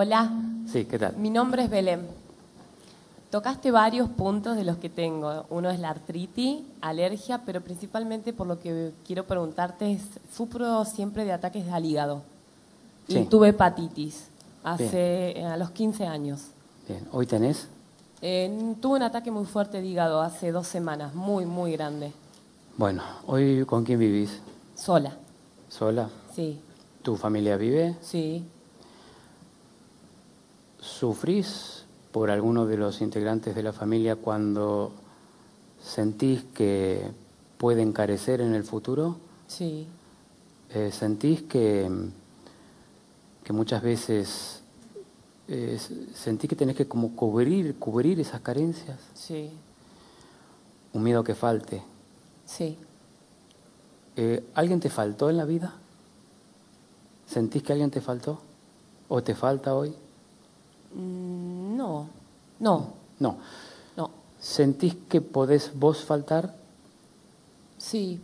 Hola, Sí, ¿qué tal? mi nombre es Belén. Tocaste varios puntos de los que tengo. Uno es la artritis, alergia, pero principalmente por lo que quiero preguntarte es, sufro siempre de ataques al hígado. Y Sí. tuve hepatitis hace a los 15 años. Bien, ¿hoy tenés? Eh, tuve un ataque muy fuerte de hígado hace dos semanas, muy, muy grande. Bueno, ¿hoy con quién vivís? Sola, ¿Sola? sí, ¿Tu familia vive? sí. ¿Sufrís por alguno de los integrantes de la familia cuando sentís que pueden carecer en el futuro? Sí, Eh, ¿Sentís que, que muchas veces eh, sentís que tenés que como cubrir, cubrir esas carencias? sí, Un miedo que falte. sí. Eh, ¿Alguien te faltó en la vida? ¿Sentís que alguien te faltó? ¿O te falta hoy? Mm, No, no, No. no. ¿Sentís que podés vos faltar? Sí,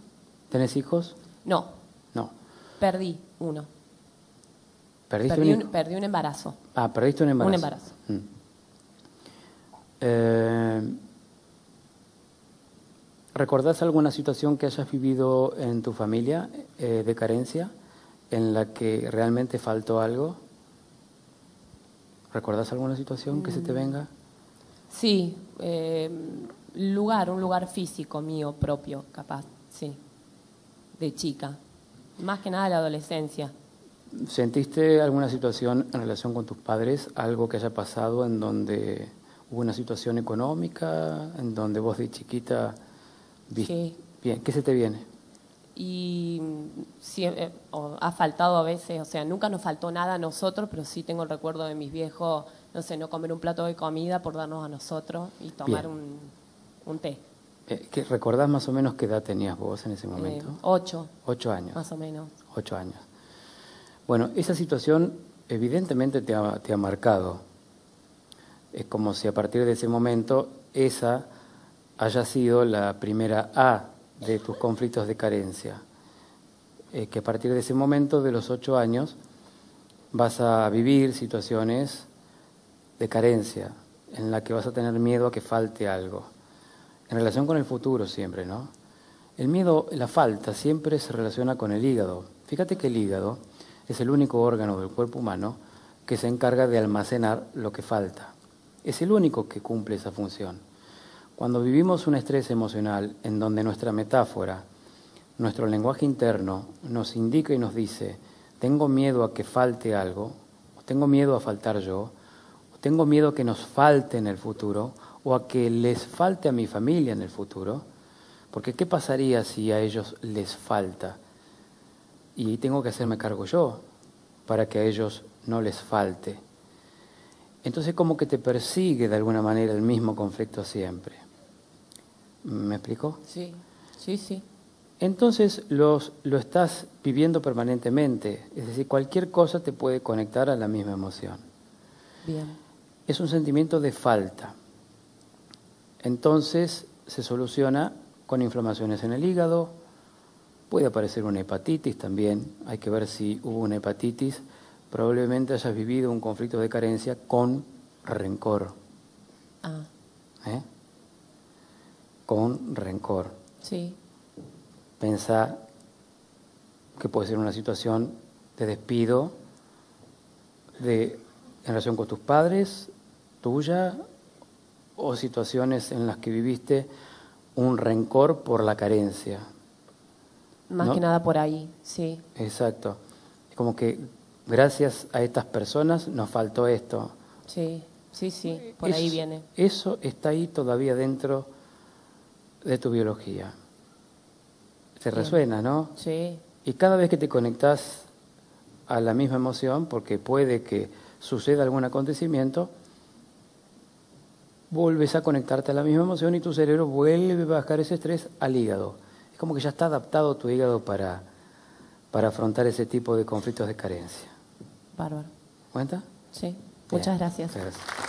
¿Tenés hijos? no, No. perdí uno. ¿Perdiste Perdí un un, hijo? perdí un embarazo. Ah, perdiste un embarazo. Un embarazo. Mm. Eh, ¿Recordás alguna situación que hayas vivido en tu familia eh, de carencia en la que realmente faltó algo? ¿Recordás alguna situación que se Mm. te venga? Sí, eh, lugar, un lugar físico mío propio, capaz, sí, de chica. Más que nada la adolescencia. ¿Sentiste alguna situación en relación con tus padres, algo que haya pasado en donde hubo una situación económica, en donde vos de chiquita viste? Sí. Bien, ¿qué se te viene? Y eh, o ha faltado a veces, o sea, nunca nos faltó nada a nosotros, pero sí tengo el recuerdo de mis viejos, no sé, no comer un plato de comida por darnos a nosotros y tomar un, un té. Eh, ¿qué- ¿Recordás más o menos qué edad tenías vos en ese Eh, momento? ocho, Ocho años. más o menos. Ocho años. Bueno, esa situación evidentemente te ha, te ha marcado. Es como si a partir de ese momento esa haya sido la primera A de tus conflictos de carencia. Eh, que a partir de ese momento, de los ocho años, vas a vivir situaciones de carencia, en la que vas a tener miedo a que falte algo. En relación con el futuro siempre, ¿no? El miedo, la falta, siempre se relaciona con el hígado. Fíjate que el hígado es el único órgano del cuerpo humano que se encarga de almacenar lo que falta. Es el único que cumple esa función. Cuando vivimos un estrés emocional en donde nuestra metáfora, nuestro lenguaje interno nos indica y nos dice, tengo miedo a que falte algo, o tengo miedo a faltar yo, o tengo miedo a que nos falte en el futuro, o a que les falte a mi familia en el futuro, porque ¿qué pasaría si a ellos les falta? Y tengo que hacerme cargo yo para que a ellos no les falte. Entonces como que te persigue de alguna manera el mismo conflicto siempre. ¿Me explico? Sí, sí, sí. Entonces los, lo estás viviendo permanentemente, es decir, cualquier cosa te puede conectar a la misma emoción. Bien. Es un sentimiento de falta. Entonces se soluciona con inflamaciones en el hígado, puede aparecer una hepatitis también, hay que ver si hubo una hepatitis, probablemente hayas vivido un conflicto de carencia con rencor, Ah, ¿eh? con rencor. sí, Pensá que puede ser una situación de despido de, en relación con tus padres, tuya, o situaciones en las que viviste un rencor por la carencia. más ¿No? que nada por ahí, sí, Exacto. Es como que gracias a estas personas nos faltó esto. sí, sí, sí, por ahí viene. Eso está ahí todavía dentro de tu biología. Te Bien. resuena, ¿no? Sí, Y cada vez que te conectas a la misma emoción, porque puede que suceda algún acontecimiento, vuelves a conectarte a la misma emoción y tu cerebro vuelve a bajar ese estrés al hígado. Es como que ya está adaptado tu hígado para, para afrontar ese tipo de conflictos de carencia. bárbaro. ¿Cuenta? Sí, Bien. muchas gracias. Gracias.